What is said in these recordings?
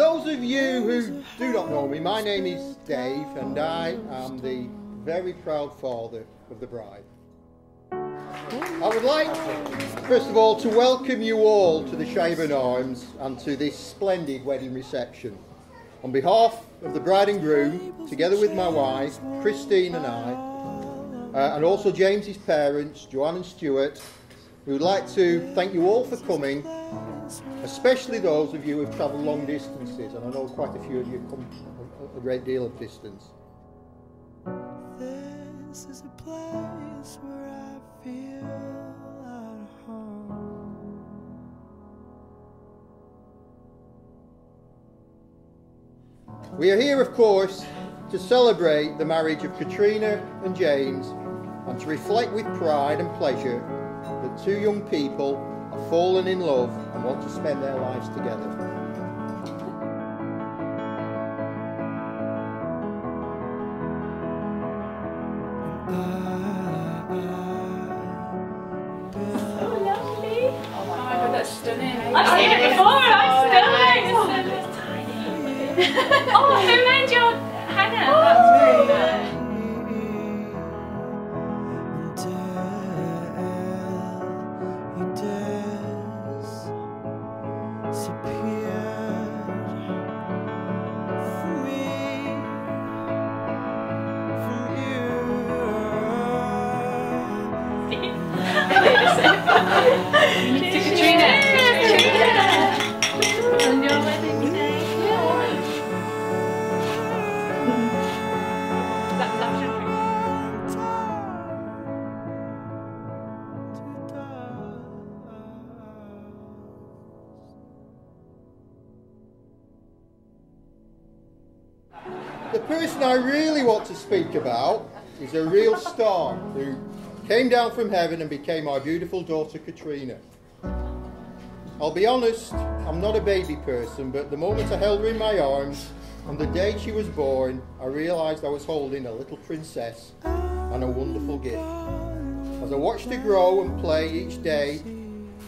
those of you who do not know me, my name is Dave and I am the very proud father of the bride. I would like, first of all, to welcome you all to the Shireburn Arms and to this splendid wedding reception. On behalf of the bride and groom, together with my wife, Christine and I, uh, and also James's parents, Joanne and Stuart, we would like to thank you all for coming, especially those of you who have travelled long distances, and I know quite a few of you have come a, a great deal of distance. This is a place where I feel at home. We are here, of course, to celebrate the marriage of Katrina and James and to reflect with pride and pleasure that two young people have fallen in love and want to spend their lives together. Oh, lovely. Oh my god, that's stunning. I've seen it before, that's stunning. It's tiny. oh, who made your Hannah? That's very nice. To Katrina. On your wedding day. That, that should be- The person I really want to speak about is a real star who came down from heaven and became our beautiful daughter Katrina. I'll be honest, I'm not a baby person, but the moment I held her in my arms on the day she was born, I realised I was holding a little princess and a wonderful gift. As I watched her grow and play each day,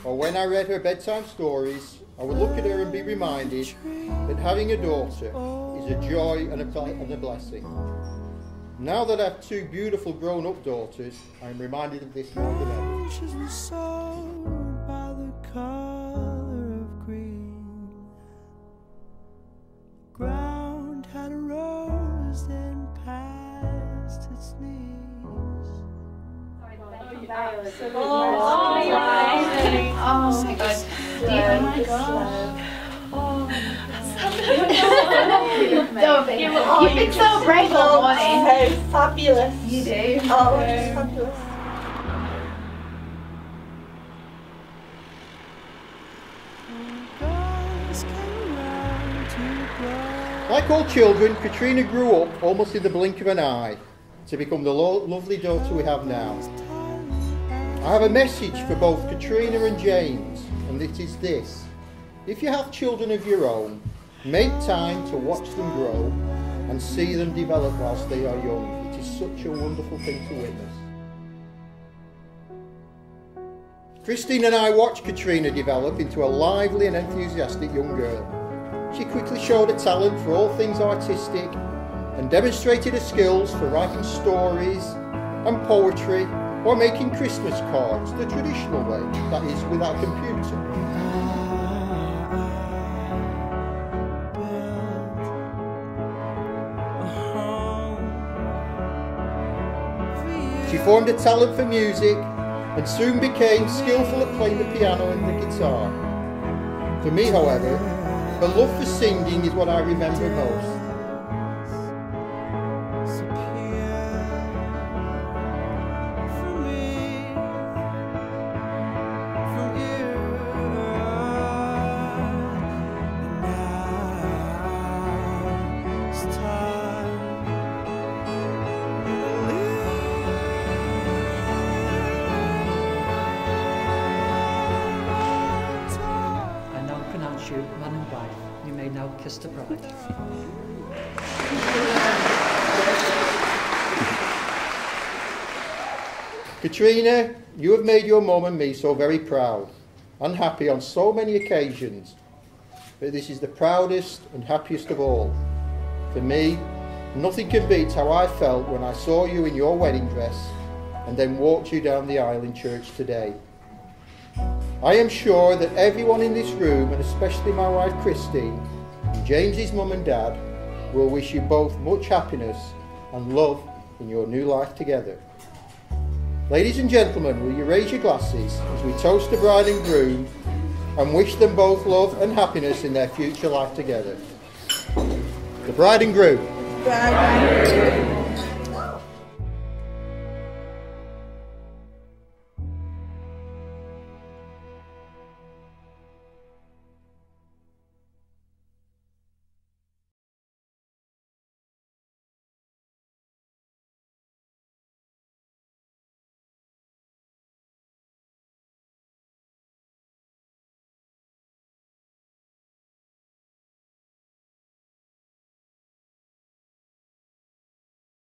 or when I read her bedtime stories, I would look at her and be reminded that having a daughter is a joy and a, and a blessing. Now that I have two beautiful grown up daughters, I am reminded of this more than ever. Oceans were sold by the color of green. Ground had rose and past its knees. Oh, you're amazing. Oh my god. Oh my gosh. Don't be. You've been so brave all morning. So fabulous. You do. Oh, it's fabulous. Girls came round to blow. Like all children, Katrina grew up almost in the blink of an eye to become the lo- lovely daughter we have now. I have a message for both Katrina and James, and it is this. If you have children of your own, make time to watch them grow and see them develop whilst they are young. It is such a wonderful thing to witness. Christine and I watched Katrina develop into a lively and enthusiastic young girl. She quickly showed a talent for all things artistic and demonstrated her skills for writing stories and poetry or making Christmas cards the traditional way, that is, without computer. She formed a talent for music and soon became skillful at playing the piano and the guitar. For me, however, her love for singing is what I remember most. Now kiss the bride. Katrina, you have made your mum and me so very proud and happy on so many occasions. but this is the proudest and happiest of all. For me, nothing can beat how I felt when I saw you in your wedding dress and then walked you down the aisle in church today. I am sure that everyone in this room, and especially my wife Christine, James's mum and dad, will wish you both much happiness and love in your new life together. Ladies and gentlemen, will you raise your glasses as we toast the bride and groom and wish them both love and happiness in their future life together? The bride and groom. Bride.